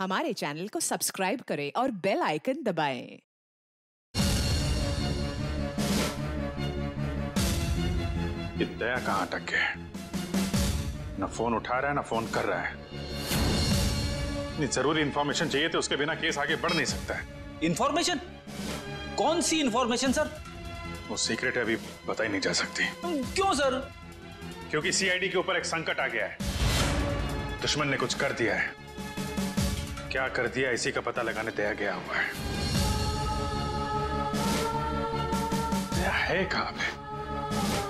हमारे चैनल को सब्सक्राइब करें और बेल आइकन दबाएँ। ये दया कहाँ अटक गया है? न फ़ोन उठा रहा है ना फ़ोन कर रहा है। इतनी ज़रूरी इंफॉर्मेशन चाहिए तो उसके बिना केस आगे बढ़ नहीं सकता है। इंफॉर्मेशन कौन सी इंफॉर्मेशन सर वो सीक्रेट है अभी बताई नहीं जा सकती। क्यों सर क्योंकि सीआईडी के ऊपर एक संकट आ गया है। दुश्मन ने कुछ कर दिया है। क्या कर दिया इसी का पता लगाने दया गया हुआ है। है कहाँ पे?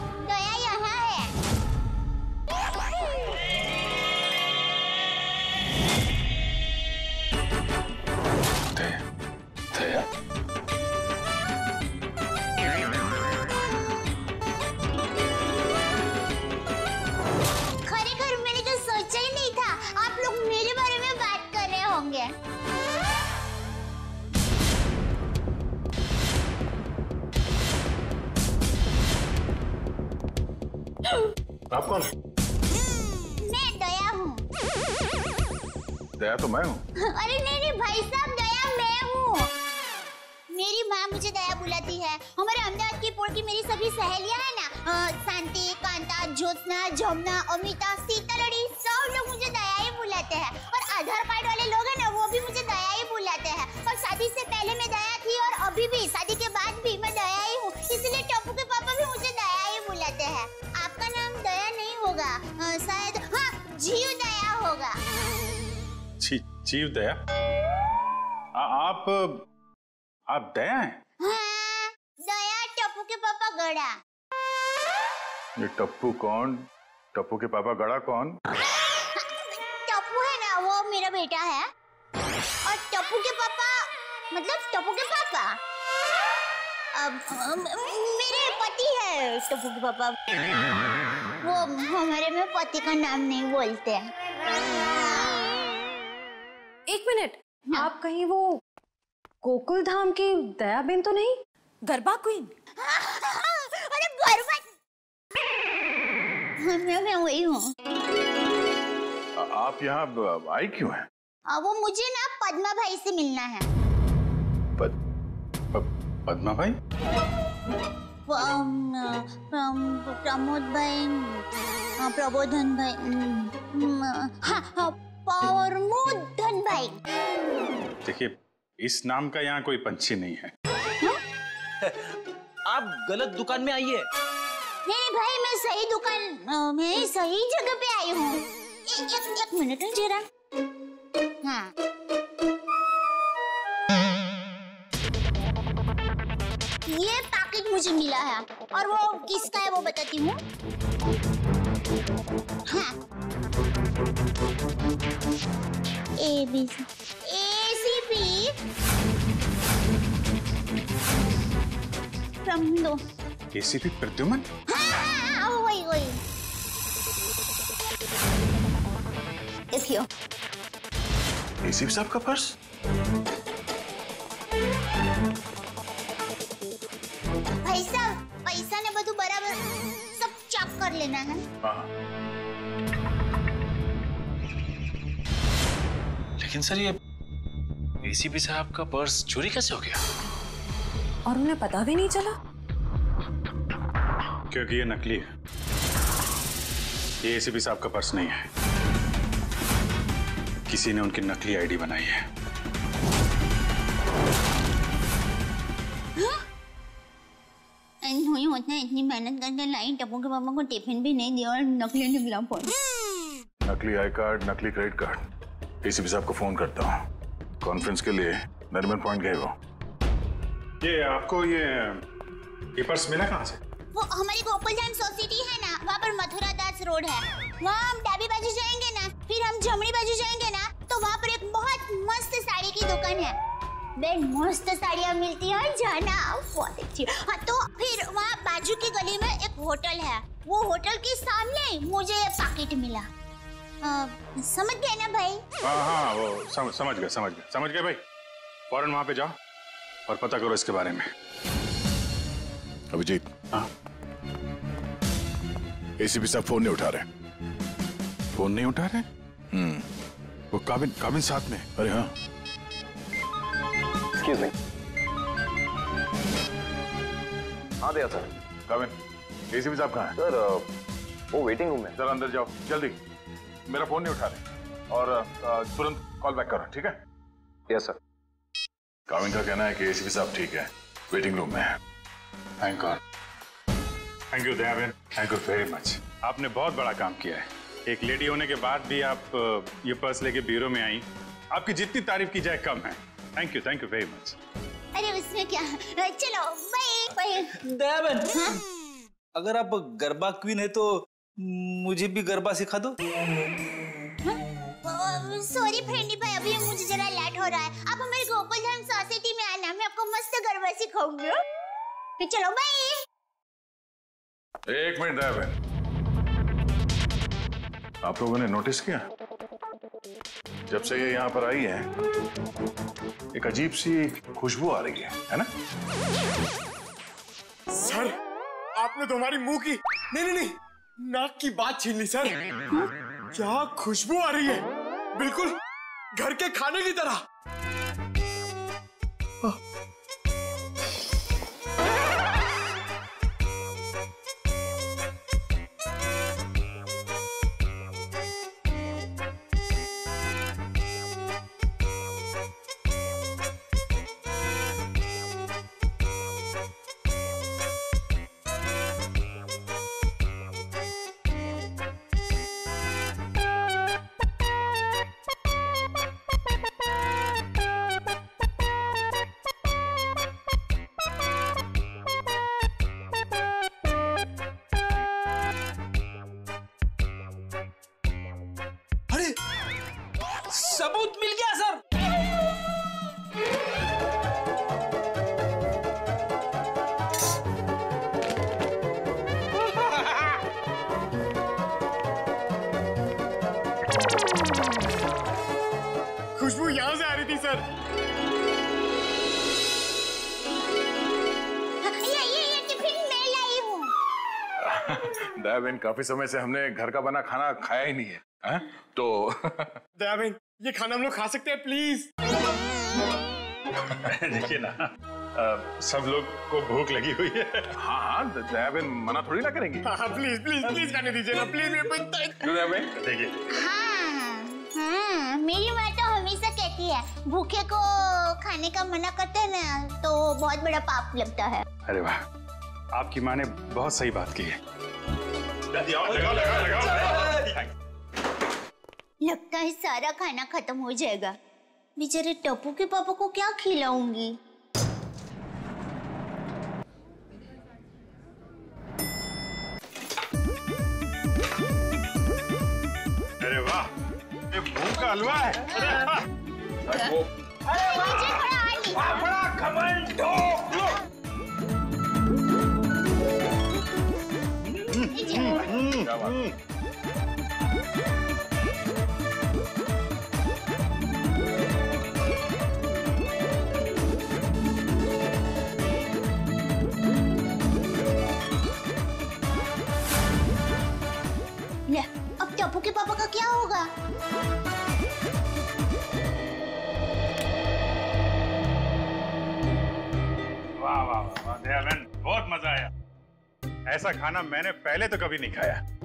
आप कौन मैं दया हूँ दया तो मैं हूँ अरे नहीं नहीं भाई साहब दया मैं हूँ मेरी माँ मुझे दया बुलाती है हमारे अहमदाबाद की पोल की मेरी सभी सहेलियाँ है ना शांति कांता ज्योत्ना जमुना अमिता सीतालड़ी सब लोग मुझे दया ही बुलाते हैं और आधार कार्ड वाले लोग हैं जीव दया आ, आप आप दया हैं? हाँ, दया टप्पू के पापा गड़ा। ये टप्पू कौन? टप्पू के पापा गड़ा कौन? टप्पू है ना वो मेरा बेटा है। और टप्पू के पापा मतलब टप्पू के पापा? अब मेरे पति है टप्पू के पापा। वो हमारे में पति का नाम नहीं बोलते। एक मिनट। आप कहीं वो गोकुल धाम की दयाबेन तो नहीं? गरबा क्वीन। अरे बर्बाद मैं मैं वही हूँ। आप यहाँ आई क्यों हैं? वो मुझे ना पद्मा भाई से मिलना है। पद, प, पद्मा भाई? प्रमोद भाई प्रबोधन भाई हाँ हाँ। प्रमोदन भाई। देखिए इस नाम का यहाँ कोई पंछी नहीं है। आप गलत दुकान में आइए। नहीं भाई मैं सही दुकान मैं सही जगह पे आई हूँ। एक एक मिनट जरा। हाँ। ये पैकेट मुझे मिला है और वो किसका है वो बताती हूँ हाँ? A B A C B. पी दो एसीपी प्रद्युमन हाँ, वही वही C एसीपी साहब का पर्स लेकिन सर ये एसीपी साहब का पर्स चोरी कैसे हो गया? और उन्हें पता भी नहीं चला? क्योंकि ये नकली है। ये एसीपी साहब का पर्स नहीं है। किसी ने उनकी नकली आईडी बनाई है। होता है इतनी मेहनत करके लाई टप्पू के पापा को टिफ़िन भी नहीं दिया और नकली निकला फ़ोन नकली आई कार्ड नकली क्रेडिट कार्ड एसीपी साहब को फ़ोन करता हूँ। कॉन्फ्रेंस के लिए नरीमन पॉइंट गए वो। ये आपको ये ये पर्स मिला कहाँ से? वो हमारी गोकुलधाम सोसाइटी है ना वहाँ पर मथुरा दास रोड है। वहाँ हम डाबी बाजू जाएँगे ना फिर हम जमनी बाजू जाएँगे ना तो वहाँ पर एक बहुत मस्त साड़ी की दुकान है। मस्त साड़ियाँ मिलती हैं जाना बहुत अच्छी। हाँ तो फिर वहाँ बाजू की गली में एक होटल है। वो होटल के सामने मुझे पैकेट मिला। अ, समझ गए ना भाई? हाँ हाँ वो सम, समझ गए समझ गए समझ गए भाई। फ़ौरन वहाँ पे जाओ और पता करो इसके बारे में। अभिजीत। हाँ। एसीपी साहब फ़ोन नहीं उठा रहे। फ़ोन नहीं उठा रहे? हम्म। वो काबिन काबिन साथ में। अरे हाँ। एक्सक्यूज मी हाँ दिया सर। काबिन एसीपी साहब कहाँ है? सर वो वेटिंग रूम में। जरा अंदर जाओ जल्दी। मेरा फ़ोन नहीं उठा रहे। और तुरंत कॉल बैक करो ठीक है? यस सर काविन का कहना है कि एसीपी साहब ठीक है वेटिंग रूम में है। Thank God thank you Dayaben thank you very much आपने बहुत बड़ा काम किया है। एक लेडी होने के बाद भी आप ये पर्स लेके ब्यूरो में आई। आपकी जितनी तारीफ़ की जाए कम है। Thank you thank you very much अरे उसमें क्या? चलो बाय बाय दयाबेन अगर आप गरबा क्वीन है तो मुझे भी गरबा सिखा दो। सॉरी फ्रेंडी भाई अभी मुझे जरा लेट हो रहा है। आप हमारे गोकुल धाम सोसाइटी में आना मैं आपको मस्त गरबा सिखाऊँगी हाँ? तो चलो बाय एक मिनट बहन। आप लोगों ने नोटिस किया? जब से ये यहाँ पर आई है एक अजीब सी खुशबू आ रही है है ना? सर आपने तो हमारी मुँह की नहीं नहीं नहीं। नाक की बात छीन ली, सर। क्या खुशबू आ रही है। बिल्कुल, घर के खाने की तरह। काफ़ी समय से हमने घर का बना खाना खाया ही नहीं है हैं? तो दया बहन ये खाना हम लोग खा सकते हैं प्लीज़ देखिए ना अ, सब लोग को भूख लगी हुई है। हाँ हाँ दया बहन मना थोड़ी ना करेंगी। हाँ प्लीज़ प्लीज़ प्लीज़ खाने दीजिए ना प्लीज़ मेरे को इतना क्यों दया बहन देखिए। हाँ हाँ मेरी माँ तो हमेशा कहती है भूखे को खाने का मना करते हैं ना तो बहुत बड़ा पाप लगता है। अरे वाह आपकी माँ ने बहुत सही बात की है। लगता है सारा खाना खत्म हो जाएगा बेचारे टप्पू के पापा को क्या खिलाऊँगी अरे वाह ये भूख का हलवा है अरे वाह। मुझे थोड़ा और लीजिए। ले, अब टप्पू के पापा का क्या होगा? वाह वाह वाह बहुत मज़ा आया। ऐसा खाना मैंने पहले तो कभी नहीं खाया।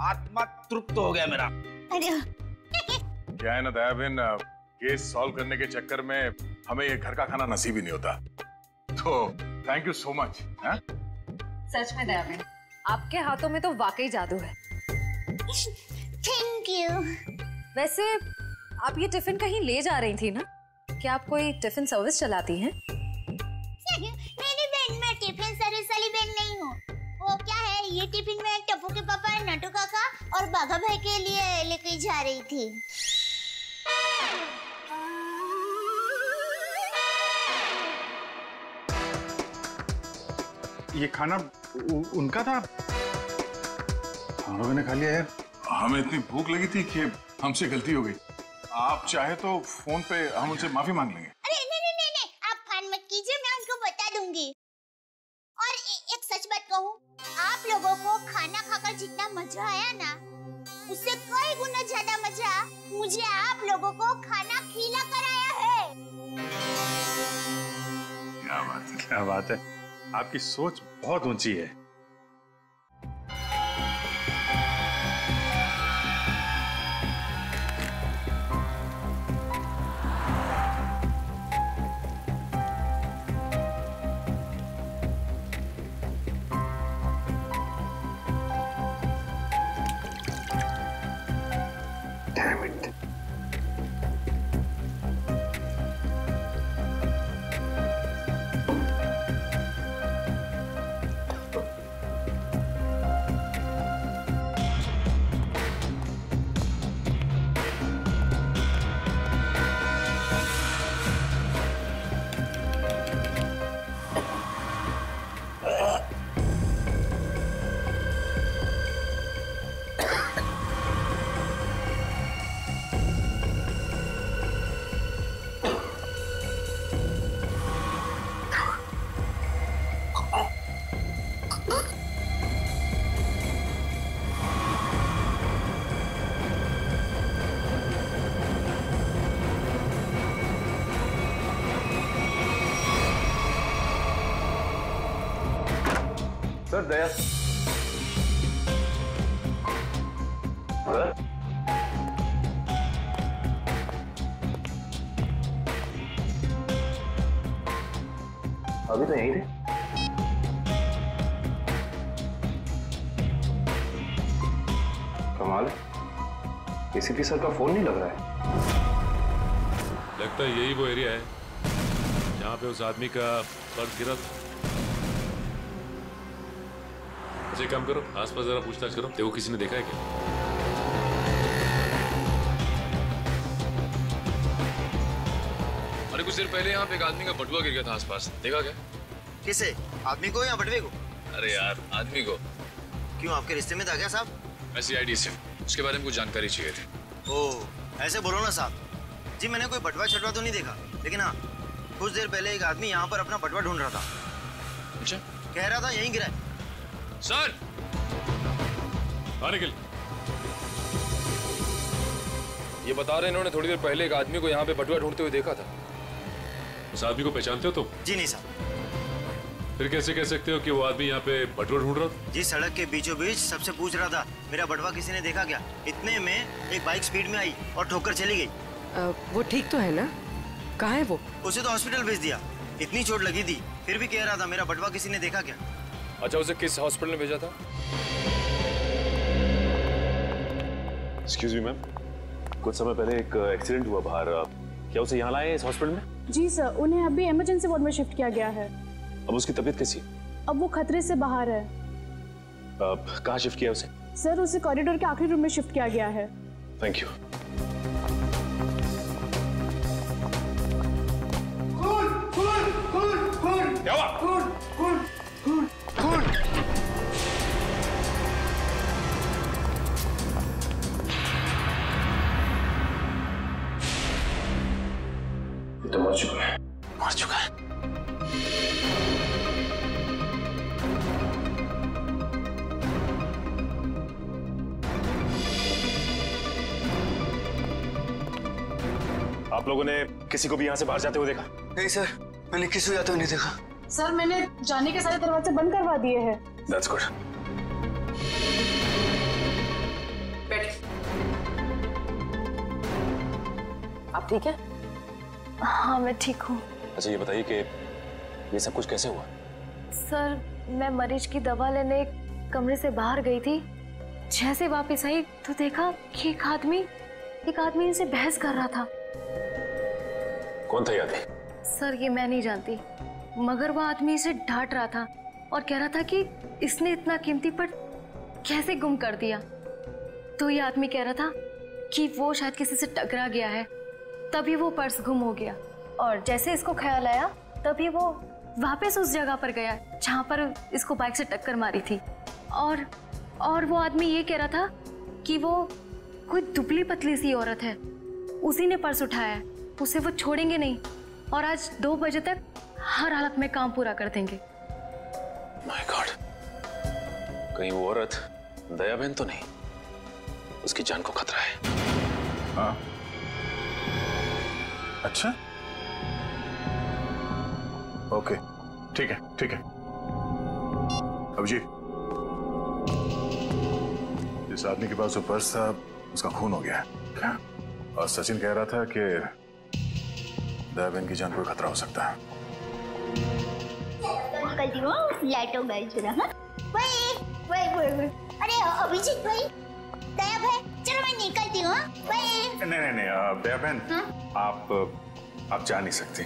आत्मा तृप्त हो गया मेरा। क्या है ना दया बहन केस सॉल्व करने के चक्कर में हमें ये घर का खाना नसीब ही नहीं होता। तो थैंक यू सो मच सच में दया बहन आपके हाथों में तो वाकई जादू है। थैंक यू वैसे आप ये टिफ़िन कहीं ले जा रही थी ना? क्या आप कोई टिफ़िन सर्विस चलाती हैं? नटू काका और बाघा भाई के लिए लेके जा रही थी। ये खाना उ, उनका था? हम लोगों ने खा लिया यार हमें इतनी भूख लगी थी कि हमसे गलती हो गई। आप चाहे तो फ़ोन पे हम उनसे माफ़ी मांग लेंगे। क्या बात है? आपकी सोच बहुत ऊँची है। सर, दया अभी तो यहीं थे। कमाल एसीपी सर का फ़ोन नहीं लग रहा है। लगता है यही वो एरिया है जहाँ पे उस आदमी का पर्स गिरा था एक काम करो आसपास जरा पूछताछ करो। देखो किसी ने देखा है क्या? अरे कुछ देर पहले यहाँ पे एक आदमी का बटुआ गिर गया था आसपास। देखा क्या? किसे? आदमी को या बटवे को? अरे यार आदमी को। क्यों आपके रिश्ते में था क्या साहब? मैं सीआईडी से उसके बारे में कुछ जानकारी चाहिए थी। ओ ऐसे बोलो ना साहब। जी मैंने कोई बटवा छटवा तो नहीं देखा। लेकिन हाँ कुछ देर पहले एक आदमी यहाँ पर अपना बटवा ढूंढ रहा था। अच्छा। कह रहा था यहीं गिरा है। सर हाँ ये बता रहे इन्होंने थोड़ी देर पहले एक आदमी को यहाँ पे बटुआ ढूंढते हुए देखा था। उस आदमी को पहचानते हो तुम? जी नहीं साहब फिर कैसे कह सकते हो कि वो आदमी यहाँ पे बटुआ ढूंढ रहा था? जी सड़क के बीचों बीच सबसे पूछ रहा था मेरा बटवा किसी ने देखा क्या? इतने में एक बाइक स्पीड में आई और ठोकर चली गई। अ, वो ठीक तो है ना? कहाँ है वो? उसे तो हॉस्पिटल भेज दिया। इतनी चोट लगी थी फिर भी कह रहा था मेरा बटवा किसी ने देखा क्या? अच्छा उसे किस हॉस्पिटल में भेजा था? एक्सक्यूज मी मैम कुछ समय पहले एक एक्सीडेंट हुआ बाहर। क्या उसे यहाँ लाए इस हॉस्पिटल में? जी सर उन्हें अभी इमरजेंसी वार्ड में शिफ्ट किया गया है। अब उसकी तबीयत कैसी है? अब वो खतरे से बाहर है। अब कहाँ शिफ्ट किया उसे? सर उसे कॉरिडोर के आखिरी रूम में शिफ्ट किया गया है। थैंक यू आप लोगों ने किसी को भी यहाँ से बाहर जाते हुए देखा? नहीं सर मैंने किसी को जाते हुए नहीं देखा। सर मैंने जाने के सारे दरवाजे बंद करवा दिए हैं। दैट्स गुड आप ठीक है? हाँ मैं ठीक हूँ। अच्छा ये बताइए कि ये सब कुछ कैसे हुआ? सर मैं मरीज़ की दवा लेने कमरे से बाहर गई थी। जैसे वापस आई तो देखा कि एक आदमी एक आदमी इनसे बहस कर रहा था। कौन था ये सर, ये मैं नहीं जानती। मगर वो आदमी इसे डांट रहा था और कह रहा था कि इसने इतना कीमती पर कैसे गुम कर दिया। तो ये आदमी कह रहा था कि वो शायद किसी से टकरा गया है। तभी वो पर्स गुम हो गया और जैसे इसको ख्याल आया, तभी वो वापस उस जगह पर गया जहाँ पर इसको बाइक से टक्कर मारी थी। और और वो आदमी ये कह रहा था कि वो कोई दुबली पतली सी औरत है। उसी ने पर्स उठाया। उसे वो छोड़ेंगे नहीं। और आज दो बजे तक हर हालत में काम पूरा कर देंगे। माय गॉड कहीं वो औरत दया बहन तो नहीं? उसकी जान को खतरा है। हाँ। अच्छा? ओके। ठीक है ठीक है। अभिजीत जिस आदमी के पास वो पर्स था उसका खून हो गया। है और सचिन कह रहा था कि दयाबेन की जान कोई खतरा हो सकता है। हूँ लाइट अरे अभिजीत भाई दया भाई चलो मैं निकलती हूँ हाँ? नहीं नहीं नहीं दया बहन हाँ? आप आप जा नहीं सकती।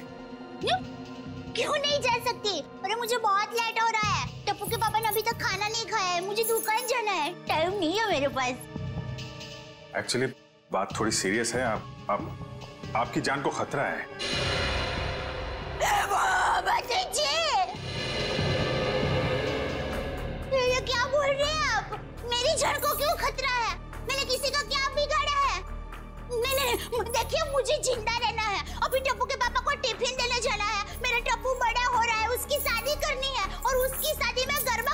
क्यों? नहीं जा सकती? अरे मुझे बहुत लेट हो रहा है। टप्पू के पापा ने अभी तक खाना नहीं खाया है। मुझे दुकान जाना है। टाइम नहीं है मेरे पास। एक्चुअली बात थोड़ी सीरियस है। आप आप आपकी जान को खतरा है। आप? मेरी जान को क्यों खतरा है? मैंने किसी का क्या बिगाड़ा है? देखिए, मुझे ज़िंदा रहना है। अभी टप्पू के पापा को टिफ़िन देने जाना है। मेरा टप्पू बड़ा हो रहा है, उसकी शादी करनी है और उसकी शादी में गर्मा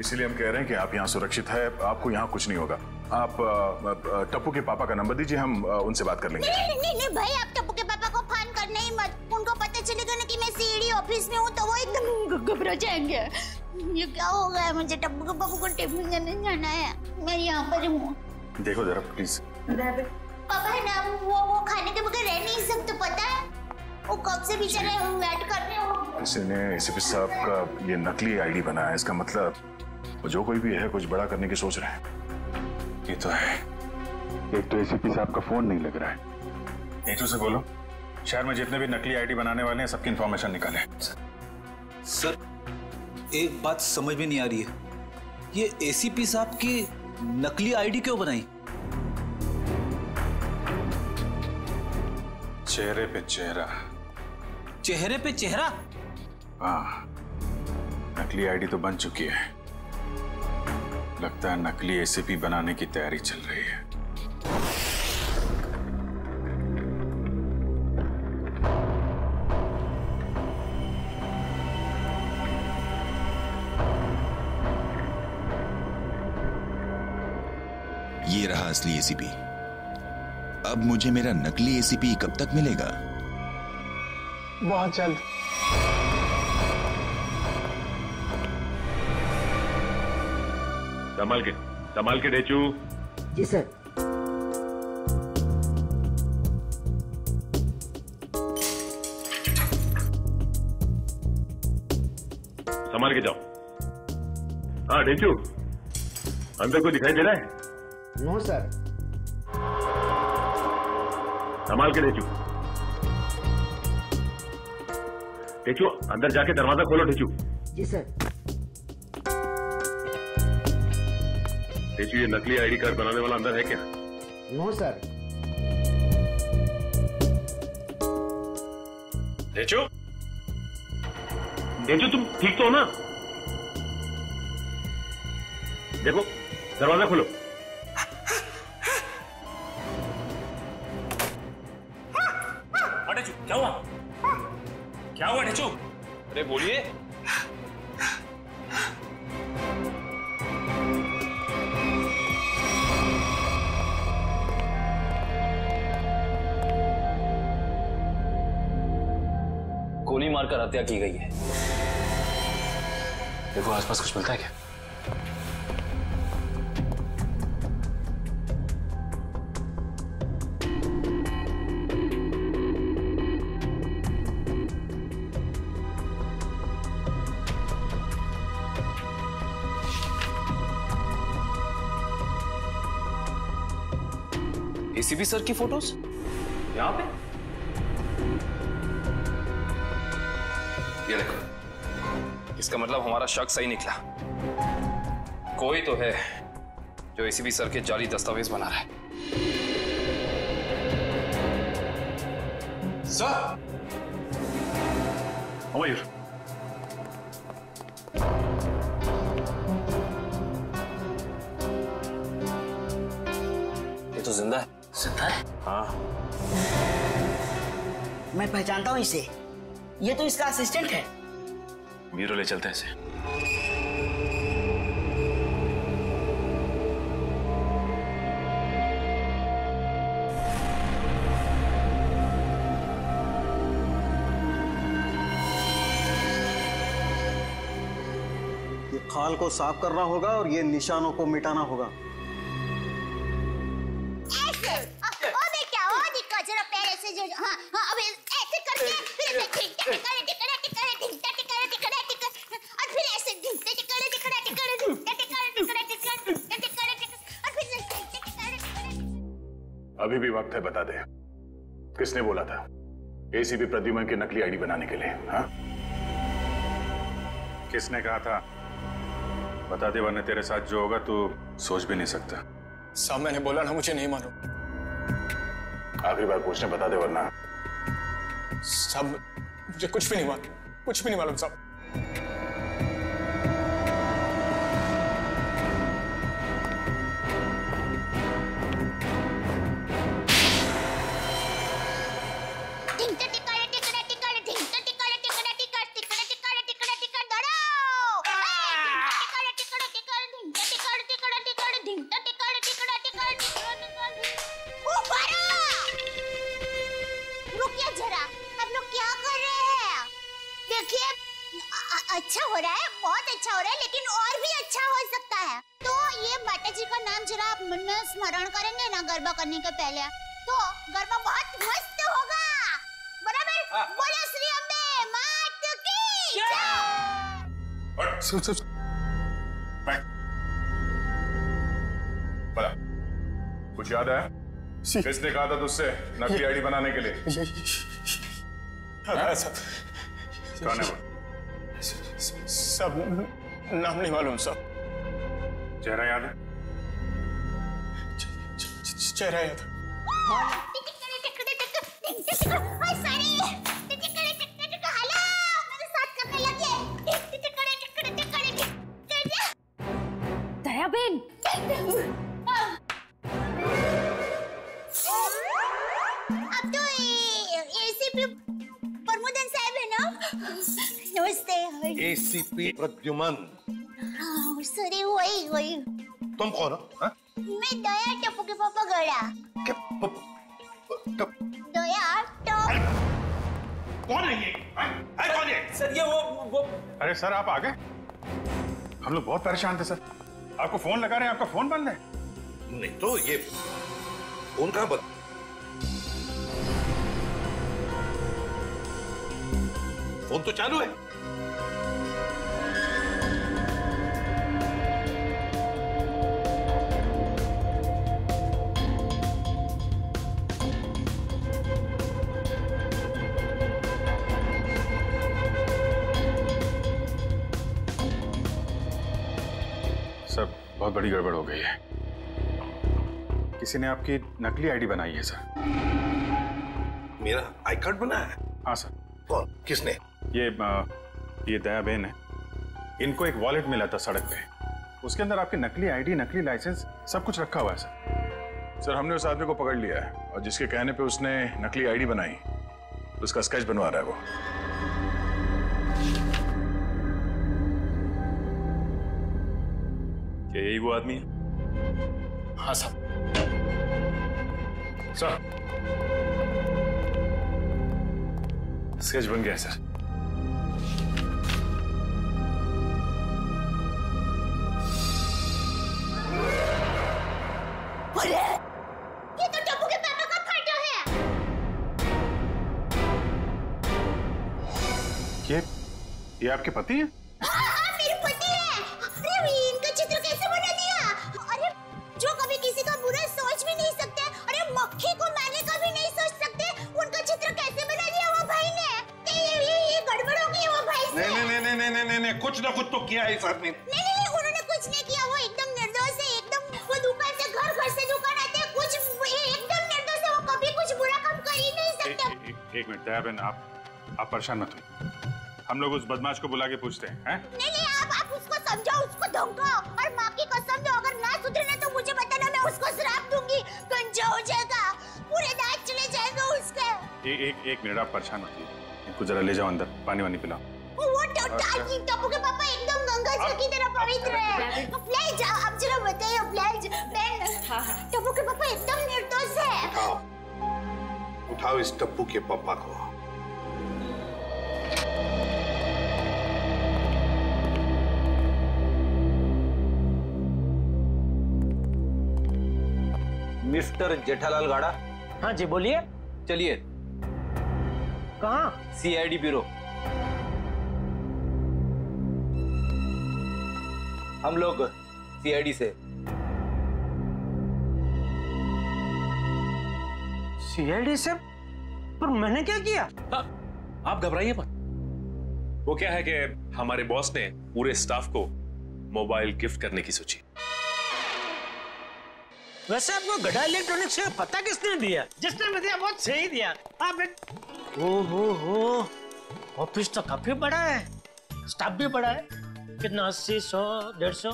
इसीलिए हम कह रहे हैं कि आप यहाँ सुरक्षित है आपको यहाँ कुछ नहीं होगा। आप टप्पू के पापा का नंबर दीजिए हम उनसे बात कर लेंगे। नहीं नहीं नहीं नहीं भाई आप टप्पू के पापा को फ़ोन करना ही मत। उनको पता चलेगा ना कि मैं सीडी ऑफ़िस में हूँ तो वो एकदम घबरा जाएँगे। ये क्या हो गया है? मुझे टप्पू के पापा को टिफ़िन देने जाना है। मैं यहाँ पर हूँ। देखो जरा प्लीज़ पापा है ना वो वो खाने के बगैर रह नहीं सकते पता है? वो कब से बेचारे वेट कर रहे हो? इसने एसीपी साहब का ये नकली आईडी बनाया इसका मतलब वो जो कोई भी है कुछ बड़ा करने की सोच रहे हैं। ये तो है। एक तो एसीपी साहब का फ़ोन नहीं लग रहा है। नीतू से बोलो। शहर में जितने भी नकली आईडी बनाने वाले हैं सबकी इंफॉर्मेशन निकालें। सर एक बात समझ में नहीं आ रही है। ये एसीपी साहब की नकली आईडी क्यों बनाई? चेहरे पे चेहरा। चेहरे पे चेहरा? हाँ। नकली आईडी तो बन चुकी है। लगता है नकली एसीपी बनाने की तैयारी चल रही है। ये रहा असली एसीपी अब मुझे मेरा नकली एसीपी कब तक मिलेगा? बहुत जल्द संभाल के संभाल के डेचू। जी सर। संभाल के जाओ। हाँ डेचू अंदर कोई दिखाई दे रहा है? No sir. संभाल के डेचू। डेचू अंदर जाके दरवाज़ा खोलो डेचू। जी सर। ये नकली आईडी कार्ड बनाने वाला अंदर है क्या? No sir. डेचू डेचू तुम ठीक तो हो ना? देखो दरवाज़ा खोलो। क्या हुआ? क्या हुआ डेचू अरे बोलिए। हत्या की गई है। देखो आसपास कुछ मिलता है क्या? एसीबी सर की फ़ोटोज़ यहाँ पे? इसका मतलब हमारा शक सही निकला। कोई तो है जो एसीबी सर के जाली दस्तावेज़ बना रहा है। सर! मयूर ये तो ज़िंदा है। ज़िंदा है? हाँ। मैं पहचानता हूँ इसे। ये तो इसका असिस्टेंट है। मीरो ले चलते हैं इसे खाल को साफ़ करना होगा और ये निशानों को मिटाना होगा। वक्त है बता दे। किसने बोला था? एसीपी प्रद्युमन की नकली आईडी बनाने के लिए हाँ? किसने कहा था? बता दे वरना तेरे साथ जो होगा तू सोच भी नहीं सकता। साहब मैंने बोला ना मुझे नहीं मालूम। आखिरी बार पूछने बता दे वरना। साहब मुझे कुछ भी नहीं मालूम। कुछ भी नहीं मालूम साहब। अच्छा हो रहा है बहुत अच्छा हो रहा है लेकिन और भी अच्छा हो सकता है। तो ये माता जी का नाम जरा आप मन में स्मरण करेंगे ना गरबा करने के पहले। तो गरबा बहुत मस्त होगा। बराबर? बोलो श्री अम्बे मात की जय। सुन सुन बता कुछ याद है किसने कहा था तुझसे नकली आईडी बनाने के लिए? हाँ, कौन है वो? सब नाम नहीं मालूम सब चेहरा याद है चेहरा याद दया प्रद्युमन हाँ, सॉरी वही वही तुम कौन हो हाँ? मैं दया टप्पू के पापा गड़ा दया टप कौन है ये है कौन है सर ये वो वो अरे सर आप आ गए हम लोग बहुत परेशान थे सर आपको फ़ोन लगा रहे हैं आपका फ़ोन बंद है नहीं तो ये फ़ोन कहाँ बंद फ़ोन तो चालू है बहुत बड़ी गड़बड़ हो गई है। किसी ने आपकी नकली आईडी बनाई है सर? मेरा आई कार्ड बना है? हाँ सर। कौन? किसने? ये ये दया बहन है। इनको एक वॉलेट मिला था सड़क पे। उसके अंदर आपकी नकली आईडी नकली लाइसेंस सब कुछ रखा हुआ है सर। सर हमने उस आदमी को पकड़ लिया है और जिसके कहने पे उसने नकली आईडी बनाई उसका स्केच बनवा रहा है वो। क्या यही वो आदमी है? हाँ सर। सर। स्केच बन गया सर। ये ये आपके पति हैं? नहीं कुछ ना कुछ तो किया है इस आदमी ने। नहीं नहीं नहीं, उन्होंने कुछ नहीं किया वो एकदम निर्दोष है एकदम वो दुकान से घर घर से दुकान आते हैं कुछ एकदम निर्दोष है वो कभी कुछ बुरा काम कर ही नहीं ए- सकते। ए- ए- एक मिनट दया बहन आप आप परेशान मत होइए। हम लोग उस बदमाश को बुला के पूछते हैं हैं? नहीं नहीं आप आप उसको समझाओ उसको धमकाओ और माँ की कसम दो अगर ना सुधरे ना तो मुझे बताना मैं उसको श्राप दूँगी गंजा हो जाएगा पूरे दांत चले जाएँगे उसके। ए, एक एक मिनट आप परेशान मत होइए। इनको जरा ले जाओ अंदर पानी वानी पिलाओ। टप्पू के पापा एकदम गंगा की तरह पवित्र है आप जरा बताइए टप्पू के पापा एकदम निर्दोष है उठाओ इस टप्पू के पापा को मिस्टर जेठालाल गाड़ा? हाँ जी बोलिए। चलिए। कहा? CID bureau. हम लोग सीआईडी से। सीआईडी से? पर मैंने क्या किया? आप घबराइए मत। वो क्या है कि हमारे बॉस ने पूरे स्टाफ को मोबाइल गिफ्ट करने की सोची। वैसे आपको गढ़ा इलेक्ट्रॉनिक्स से पता किसने दिया? जिसने भी दिया बहुत सही दिया। आप ओ हो हो ऑफ़िस तो काफ़ी बड़ा है। स्टाफ भी बड़ा है। कितना? अस्सी सौ डेढ़ सौ?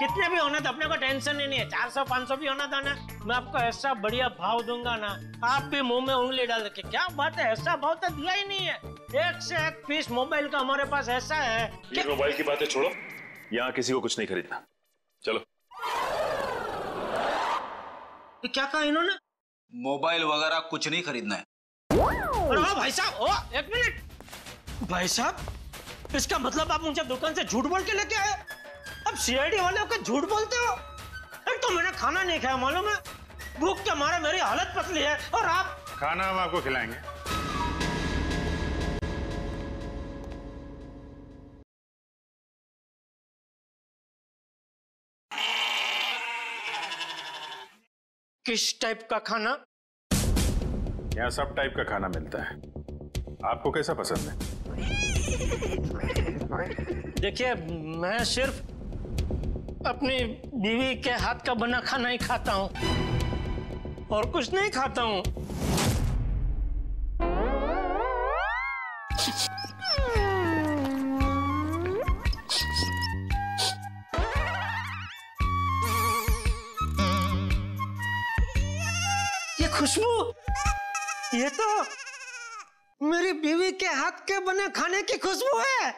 कितने भी होना तो अपने को टेंशन ही नहीं है। चार सौ पाँच सौ भी होना था ना। मैं आपको ऐसा बढ़िया भाव दूँगा ना आप भी मुँह में उंगली डाल के क्या बात है? ऐसा भाव तो दिया ही नहीं है। एक से एक पीस मोबाइल का हमारे पास ऐसा है ये मोबाइल की बातें छोड़ो। यहाँ किसी को कुछ नहीं खरीदना। चलो। ये क्या कहा इन्होंने? मोबाइल वगैरह कुछ नहीं खरीदना है। भाई साहब ओ एक मिनट। भाई साहब इसका मतलब आप मुझे दुकान से झूठ बोल के लेके आए? अब सीआईडी वाले होकर झूठ बोलते हो? एक तो मैंने खाना नहीं खाया मालूम है? भूख के मारे मेरी हालत पतली है और आप खाना हम आपको खिलाएँगे। किस टाइप का खाना? यहाँ सब टाइप का खाना मिलता है। आपको कैसा पसंद है? देखिए, मैं सिर्फ़ अपनी बीवी के हाथ का बना खाना ही खाता हूँ और कुछ नहीं खाता हूँ। ये खुशबू, ये तो मेरी बीवी के हाथ के बने खाने की खुशबू है।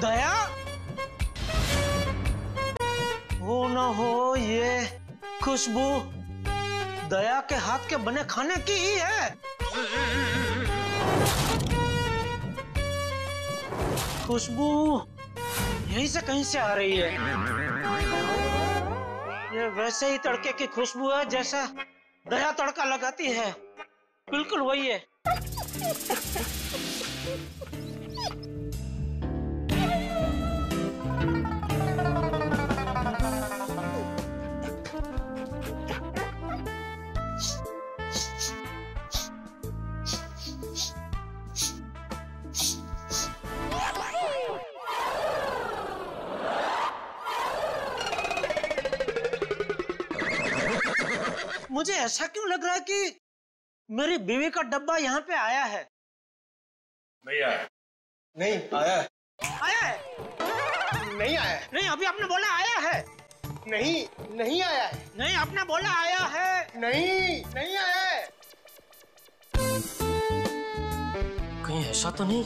दया? हो ना हो ये खुशबू दया के हाथ के बने खाने की ही है। खुशबू यहीं से कहीं से आ रही है। ये वैसे ही तड़के की खुशबू है जैसा दया तड़का लगाती है। बिल्कुल वही है। ऐसा क्यों लग रहा है कि मेरी बीवी का डब्बा यहाँ पे आया है? नहीं आया। नहीं आया है। आया है? नहीं आया है। नहीं अभी आपने बोला आया है। नहीं नहीं आया है। नहीं आपने बोला आया है। नहीं नहीं आया है। कहीं ऐसा तो नहीं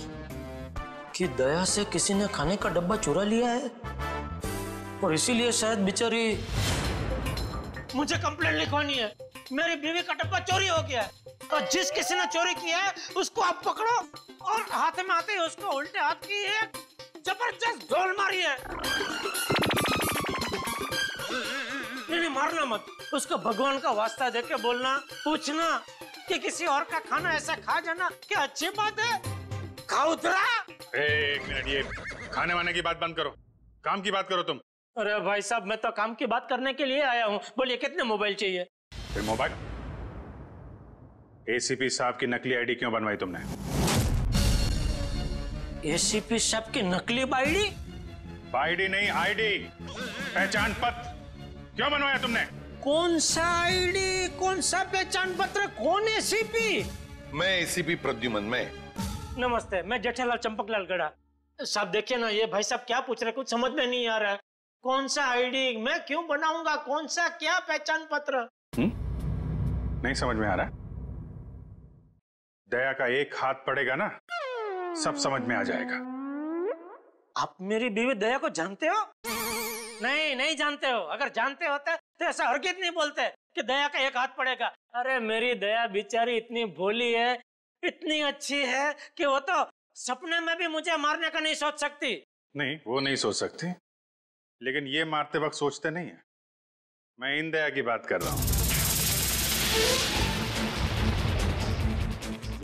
कि दया से किसी ने खाने का डब्बा चुरा लिया है? और इसीलिए शायद बेचारी मुझे कंप्लेंट लिखवानी है। मेरी बीवी का डब्बा चोरी हो गया है। और जिस किसी ने चोरी किया है उसको आप पकड़ो और हाथ में आते ही उसको उल्टे हाथ की एक ज़बरदस्त ढोल मारी है। नहीं नहीं मारना मत। उसको भगवान का वास्ता देके बोलना पूछना कि किसी और का खाना ऐसा खा जाना क्या अच्छी बात है? खाउदरा ए, एक मिनट ये खाने वाने की बात बंद करो। काम की बात करो तुम। अरे भाई साहब मैं तो काम की बात करने के लिए आया हूँ। बोलिए कितने मोबाइल चाहिए? फिर मोबाइल। एसीपी साहब की नकली आईडी क्यों बनवाई तुमने? एसीपी साहब की नकली बाईडी आईडी नहीं आईडी पहचान पत्र। क्यों बनवाया तुमने? कौन सा आईडी कौन सा पहचान पत्र? कौन एसीपी मैं एसीपी प्रद्युमन मैं। नमस्ते मैं जेठालाल चंपकलाल गढ़ा साहब देखिए ना ये भाई साहब क्या पूछ रहे कुछ समझ में नहीं आ रहा है। कौन सा आईडी मैं क्यों बनाऊँगा? कौन सा क्या पहचान पत्र? नहीं समझ में आ रहा? दया का एक हाथ पड़ेगा ना सब समझ में आ जाएगा। आप मेरी बीवी दया को जानते हो? नहीं नहीं जानते हो। अगर जानते होते तो ऐसा हरगित नहीं बोलते कि दया का एक हाथ पड़ेगा। अरे मेरी दया बेचारी इतनी भोली है इतनी अच्छी है कि वो तो सपने में भी मुझे मारने का नहीं सोच सकती। नहीं वो नहीं सोच सकती। लेकिन ये मारते वक्त सोचते नहीं है। मैं इन दया की बात कर रहा हूँ।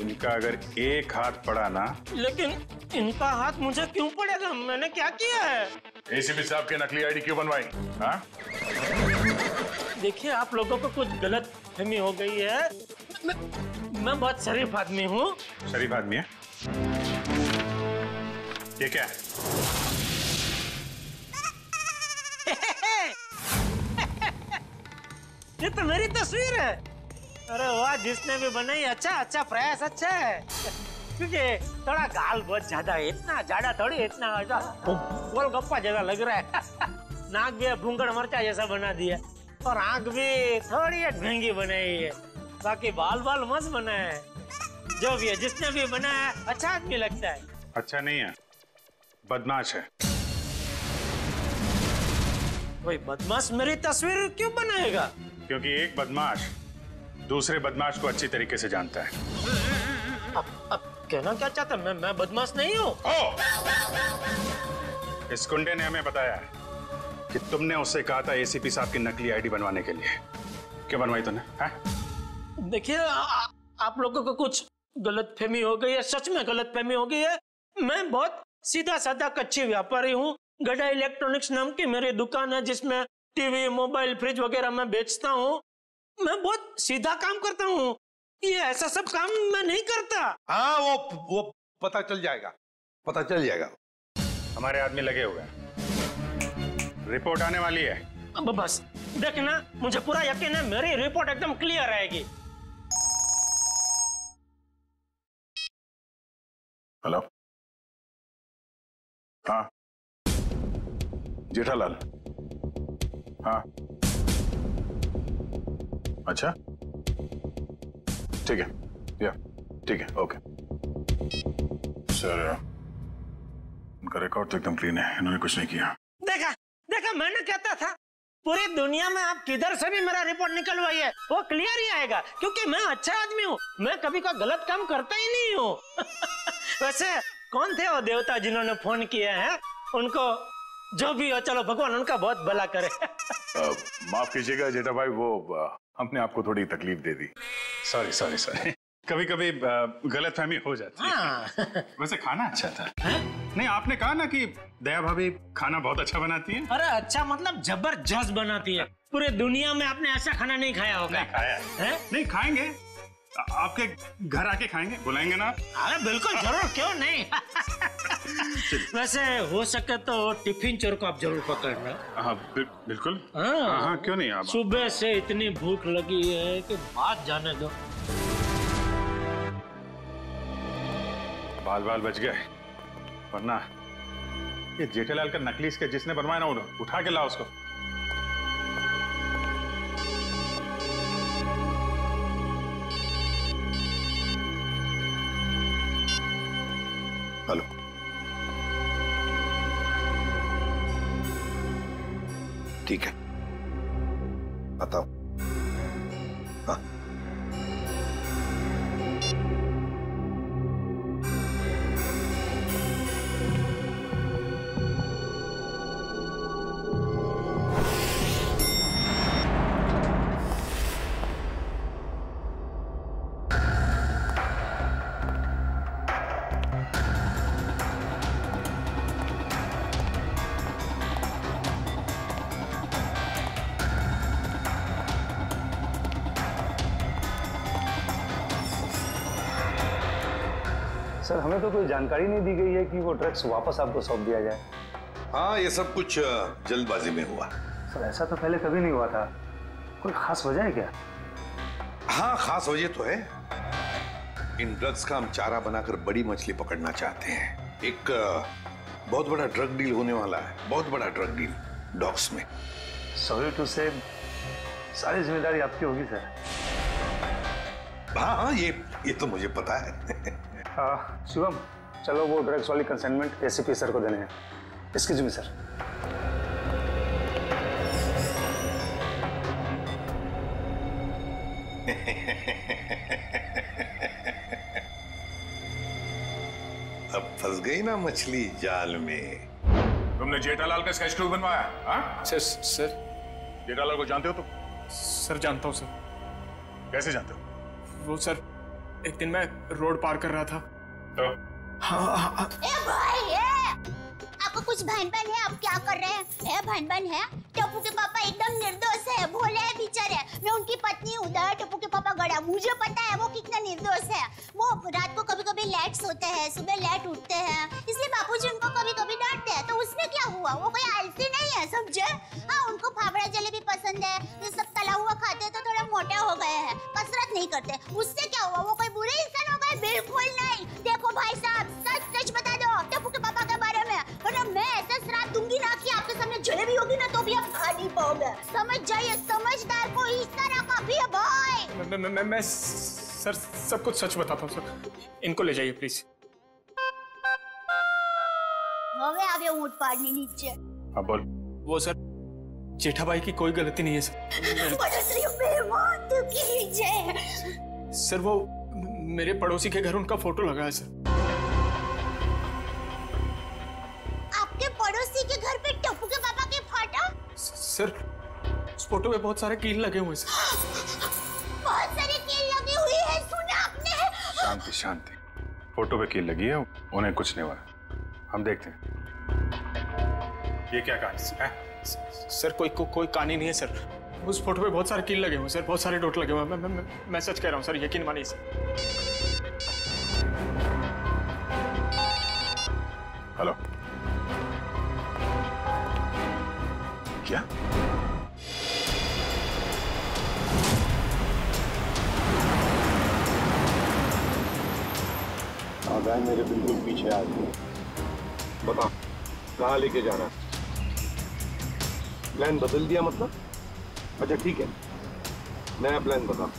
इनका अगर एक हाथ पड़ा ना। लेकिन इनका हाथ मुझे क्यों पड़ेगा? मैंने क्या किया है? एसीपी साहब के नकली आईडी क्यों बनवाई? हाँ? देखिए आप लोगों को कुछ गलत फहमी हो गई है। मैं, मैं बहुत शरीफ आदमी हूँ। शरीफ आदमी है? ये क्या ये तो मेरी तस्वीर है। अरे वाह जिसने भी बनाई अच्छा अच्छा प्रयास अच्छा है। क्योंकि थोड़ा गाल बहुत ज़्यादा है इतना ज़्यादा थोड़ी इतना ऐसा गोल गप्पा जैसा लग रहा है। नाक भी भूंगड़ मरचा जैसा बना दिया। और आँख भी थोड़ी एक महँगी बनाई है। बाकी बाल बाल मस्त बना है। जो भी है जिसने भी बनाया अच्छा आदमी लगता है। अच्छा नहीं है। बदमाश है। कोई बदमाश मेरी तस्वीर क्यों बनाएगा? क्योंकि एक बदमाश दूसरे बदमाश को अच्छी तरीके से जानता है। अब अब कहना क्या चाहता मैं मैं बदमाश नहीं हूँ। इस कुंडे ने हमें बताया कि तुमने उससे कहा था एसीपी साहब की नकली आईडी बनवाने के लिए। क्यों बनवाई हाँ? देखिए आप लोगों को कुछ गलत फहमी हो गई है सच में गलत फहमी हो गई है। मैं बहुत सीधा साधा कच्ची व्यापारी हूँ। गड़ा इलेक्ट्रॉनिक्स नाम की मेरी दुकान है जिसमें टीवी मोबाइल फ्रिज वगैरह मैं बेचता हूँ। मैं बहुत सीधा काम करता हूँ। ये ऐसा सब काम मैं नहीं करता। हाँ वो वो पता चल जाएगा। पता चल जाएगा। हमारे आदमी लगे हुए हैं। रिपोर्ट आने वाली है। अब बस देखना मुझे पूरा यकीन है मेरी रिपोर्ट एकदम क्लियर आएगी। हेलो? हाँ। जेठालाल। हाँ। अच्छा। ठीक है। या ठीक है ओके सर उनका रिकॉर्ड तो एकदम क्लीन है इन्होंने कुछ नहीं किया। देखा देखा मैंने कहता था पूरी दुनिया में आप किधर से भी मेरा रिपोर्ट निकलवाइए वो क्लियर ही आएगा क्योंकि मैं अच्छा आदमी हूँ मैं कभी कोई गलत काम करता ही नहीं हूँ। वैसे कौन थे वो देवता जिन्होंने फ़ोन किया है? उनको जो भी हो चलो भगवान उनका बहुत भला करे। माफ़ कीजिएगा जेठा भाई वो हमने आपको थोड़ी तकलीफ़ दे दी। सॉरी सॉरी सॉरी कभी कभी गलत फहमी हो जाती है। हाँ। वैसे खाना अच्छा था। नहीं आपने कहा ना कि दया भाभी खाना बहुत अच्छा बनाती है? अरे अच्छा मतलब ज़बरदस्त बनाती है। पूरे दुनिया में आपने ऐसा खाना नहीं खाया होगा। नहीं खाया। है? नहीं खाएँगे। आपके घर आके खाएँगे? बुलाएँगे ना अरे बिल्कुल ज़रूर क्यों नहीं? वैसे हो सके तो टिफ़िन चोर को आप ज़रूर पकड़ना। हाँ बिल, बिल्कुल। हाँ। हाँ हाँ क्यों नहीं आप? सुबह से इतनी भूख लगी है कि बात जाने दो। बाल बाल बच गए। वरना ये जेठालाल का नकली इसके जिसने बनवाया ना उठा के लाओ उसको। तो कोई जानकारी नहीं दी गई है कि वो ड्रग्स वापस आपको सौंप दिया जाए? हाँ ये सब कुछ जल्दबाजी में हुआ। सर ऐसा तो पहले कभी नहीं हुआ था। कोई खास वजह है क्या? हाँ खास वजह तो है। इन ड्रग्स का हम चारा बनाकर बड़ी मछली पकड़ना चाहते हैं। एक बहुत बड़ा ड्रग डील होने वाला है। बहुत बड़ा ड्रग डील डॉग्स में। सॉरी टू से सारी ज़िम्मेदारी आपकी होगी सर। हाँ हाँ ये ये तो मुझे पता है। शिवम चलो वो ड्रग्स वाली कंसाइनमेंट एसीपी सर को देने हैं। एक्सक्यूज मी सर अब फंस गई ना मछली जाल में। तुमने जेठालाल का स्केच क्यों बनवाया हाँ? Sir sir. जेठालाल को जानते हो तुम? सर जानता हूँ सर। कैसे जानते हो? वो सर एक दिन मैं रोड पार कर रहा था। तो? हाँ हाँ हाँ। आपको कुछ बहन बहन है? आप क्या कर रहे हैं? भान भान है? टप्पू के पापा एकदम निर्दोष है, भोले है, बेचारे मैं उनकी पत्नी हूँ टप्पू के पापा गड़ा। मुझे पता है वो कितना निर्दोष है। वो रात को कभी कभी लेट सोते हैं, सुबह लेट उठते हैं। इसलिए बापूजी उनको कभी कभी डांटते हैं। तो उसमें क्या हुआ? वो कोई आलसी नहीं है, समझे? हाँ उनको फाफड़ा जलेबी पसंद है। ये सब तला हुआ खाते हैं तो थोड़ा मोटा हो गए हैं। कसरत नहीं करते। उससे क्या हुआ? वो कोई बुरे इंसान हो गए? बिल्कुल नहीं। देखो भाई साहब सच सच बता में वरना मैं ऐसा श्राप दूंगी ना कि आपके सामने जलेबी होगी ना तो भी आप खा नहीं पाओगे समझ जाइए समझदार को इस तरह का भी है भाई मैं, मैं, मैं, मैं, मैं सर सब कुछ सच बताता हूँ सर इनको ले जाइए प्लीज હવે આવે ઊંટ પાડની નીચે हाँ बोल वो सर जेठाबाई की कोई गलती नहीं है सर પડોશી બેમાન તું की जय सर वो मेरे पड़ोसी के घर उनका फोटो लगा है सर सर उस फ़ोटो में बहुत सारे कील लगे हुए सर। बहुत सारी कील लगी हुई है सुना आपने? शांति शांति। फ़ोटो पे कील लगी है उन्हें कुछ नहीं हुआ हम देखते हैं। ये क्या कहानी है? सर कोई को, कोई कहानी नहीं है सर। उस फ़ोटो पे बहुत सारे कील लगे हुए सर। बहुत सारे डोट लगे हुए हैं। मैं, मैं, मैं, मैं सच कह रहा हूँ सर यकीन मानिए सर। हेलो। क्या? आदाय मेरे बिल्कुल पीछे आ गई बता, कहाँ लेके जाना प्लान बदल दिया मतलब? अच्छा ठीक है। नया प्लान बता।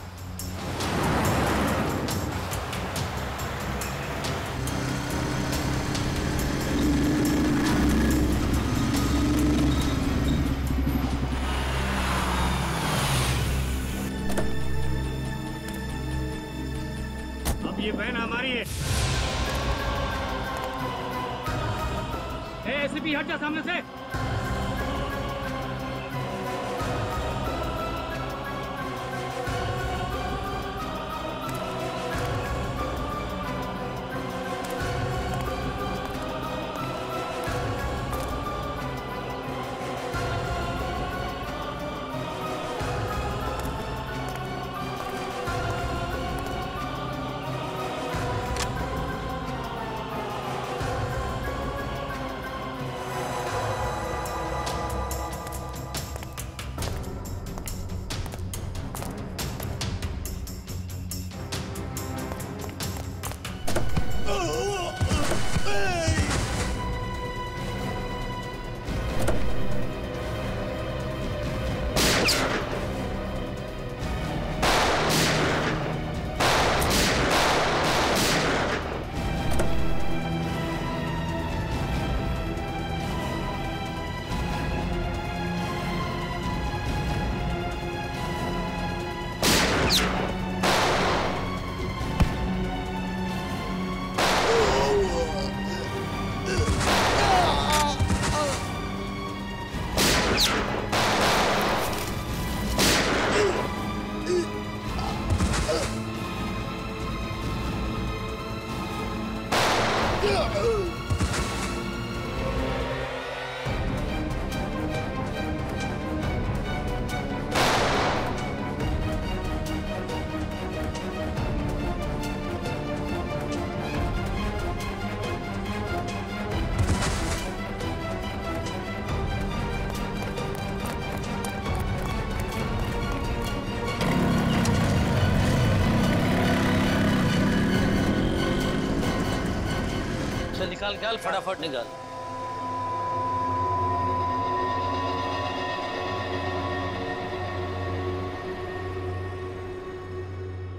निकाल निकाल फटाफट निकाल।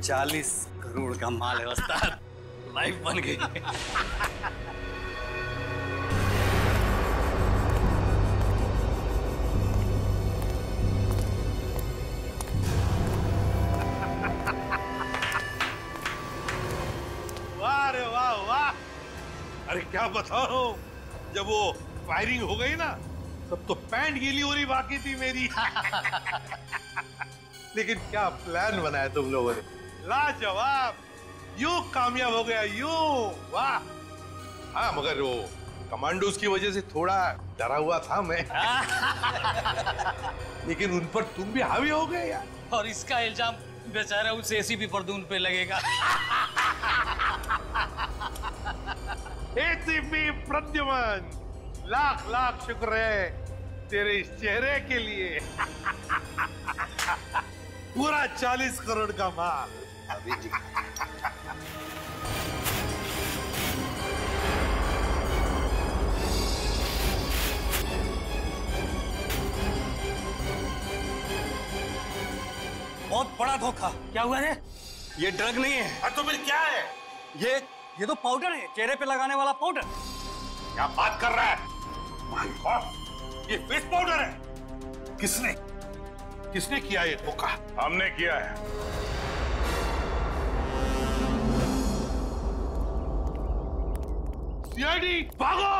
चालीस करोड़ का माल है उस्ताद। लाइफ बन गई। क्या बताओ जब वो फायरिंग हो गई ना तब तो पैंट गीली होनी बाकी थी मेरी। लेकिन क्या प्लान बनाया तुम लोगों ने? लाजवाब। यू कामयाब हो गया यू। वाह। हाँ मगर वो कमांडोज की वजह से थोड़ा डरा हुआ था मैं। लेकिन उन पर तुम भी हावी हो गए यार। और इसका इल्ज़ाम बेचारा उस एसीपी प्रदून पे लगेगा। एसीपी प्रद्युमन। लाख लाख शुक्र है तेरे इस चेहरे के लिए। पूरा चालीस करोड़ का माल। अभी जी। बहुत बड़ा धोखा। क्या हुआ है ये ड्रग नहीं है तो फिर क्या है? ये ये तो पाउडर है, चेहरे पे लगाने वाला पाउडर क्या बात कर रहा है? ये फेस पाउडर है। किसने? किसने किया ये धोखा? हमने किया है। सीआईडी भागो!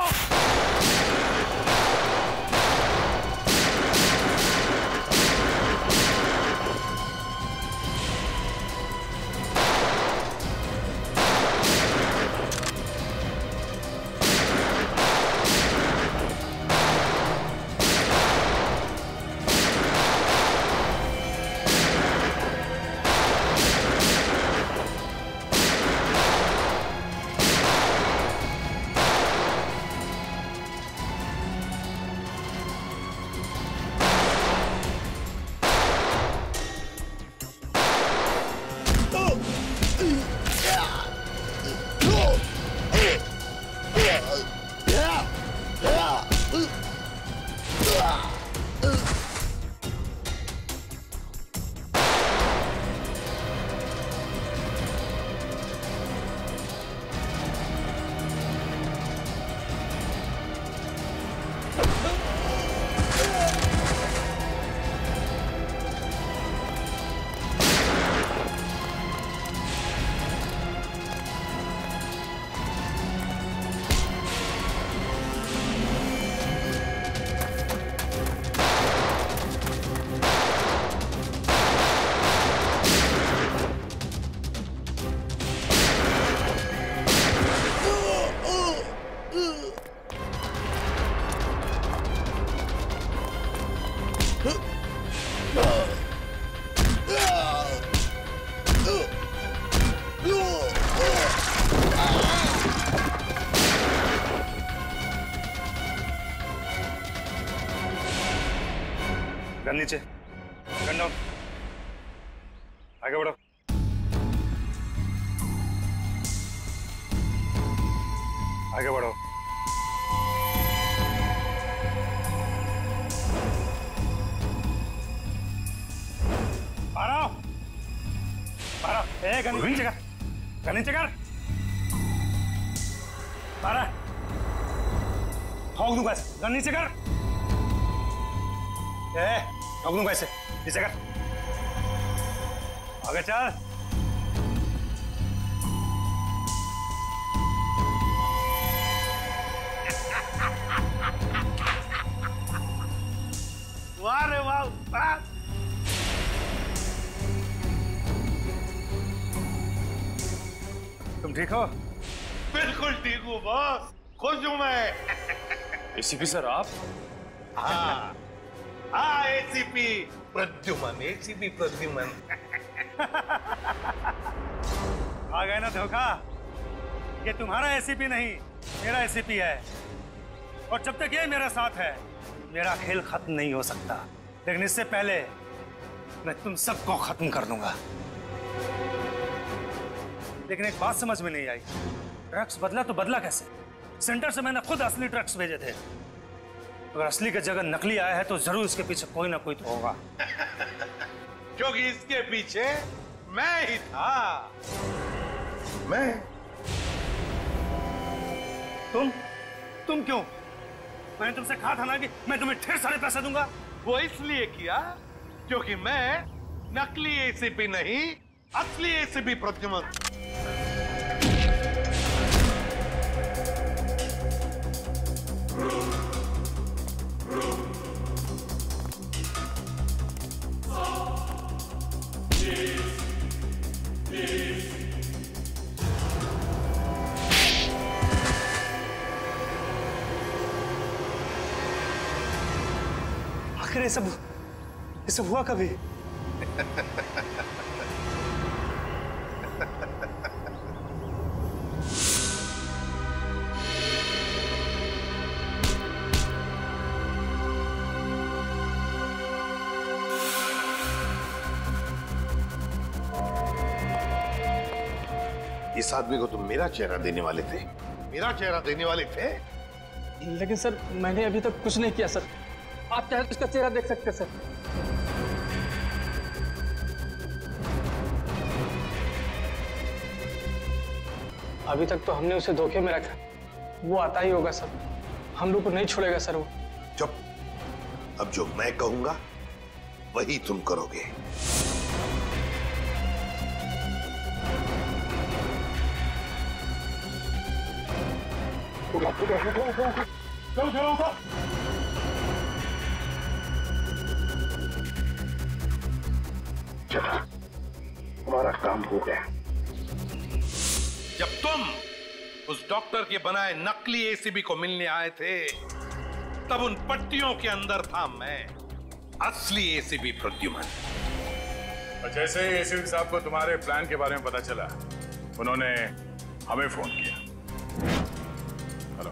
हो बिल्कुल ठीक हूँ बॉस। खुश हूँ मैं। एसीपी सर आप? हाँ। हाँ एसीपी प्रद्युमन एसीपी प्रद्युमन। आ गए ना धोखा? ये तुम्हारा एसीपी नहीं मेरा एसीपी है। और जब तक ये मेरे साथ है मेरा खेल खत्म नहीं हो सकता। लेकिन इससे पहले मैं तुम सबको खत्म कर दूँगा। लेकिन एक बात समझ में नहीं आई। ड्रग्स बदला तो बदला कैसे? सेंटर से मैंने खुद असली ड्रग्स भेजे थे। अगर असली की जगह नकली आया है तो ज़रूर इसके पीछे कोई ना कोई तो होगा। क्योंकि इसके पीछे मैं ही था। मैं? तुम? तुम क्यों? मैंने तुमसे कहा था ना कि मैं तुम्हें ढेर सारे पैसे दूँगा। वो इसलिए किया क्योंकि मैं नकली एसीपी नहीं असली एसीबी प्रद्युमन आखिर ये सब ये सब हुआ कभी? इस आदमी को तुम मेरा चेहरा देने वाले थे? मेरा चेहरा देने वाले थे? लेकिन सर मैंने अभी तक कुछ नहीं किया सर। आप चाहे तो इसका चेहरा देख सकते सर। अभी तक तो हमने उसे धोखे में रखा। वो आता ही होगा सर। हम लोग को नहीं छोड़ेगा सर वो। चुप। अब जो मैं कहूँगा वही तुम करोगे। चलो। हमारा काम हो गया। जब तुम उस डॉक्टर के बनाए नकली एसीबी को मिलने आए थे तब उन पट्टियों के अंदर था मैं असली एसीबी प्रद्युमन। और जैसे ही एसीबी साहब को तुम्हारे प्लान के बारे में पता चला उन्होंने हमें फ़ोन किया। हेलो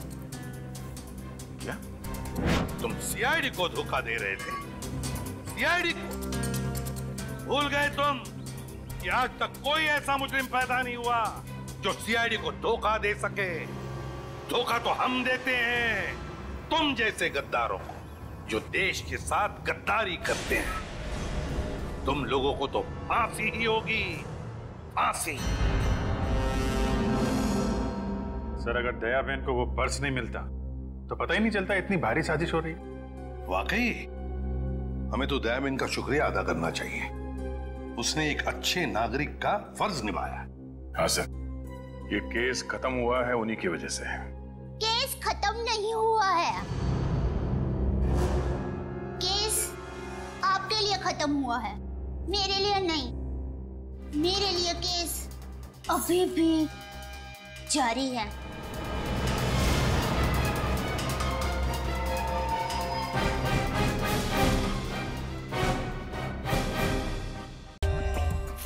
क्या? तुम सीआईडी को धोखा दे रहे थे। सीआईडी को। भूल गए तुम कि आज तक कोई ऐसा मुजरिम पैदा नहीं हुआ जो सीआईडी को धोखा दे सके। धोखा तो हम देते हैं। तुम जैसे गद्दारों को जो देश के साथ गद्दारी करते हैं। तुम लोगों को तो फांसी ही होगी। फांसी। सर अगर दया बहन को वो पर्स नहीं मिलता तो पता ही नहीं चलता इतनी भारी साजिश हो रही। वाकई? हमें तो दयाबिन का शुक्रिया अदा करना चाहिए। उसने एक अच्छे नागरिक का फ़र्ज़ निभाया। हाँ सर। ये केस खत्म हुआ है उन्हीं की वजह से। केस खत्म नहीं हुआ है। केस आपके लिए खत्म हुआ है। मेरे लिए नहीं। मेरे लिए केस अभी भी जारी है।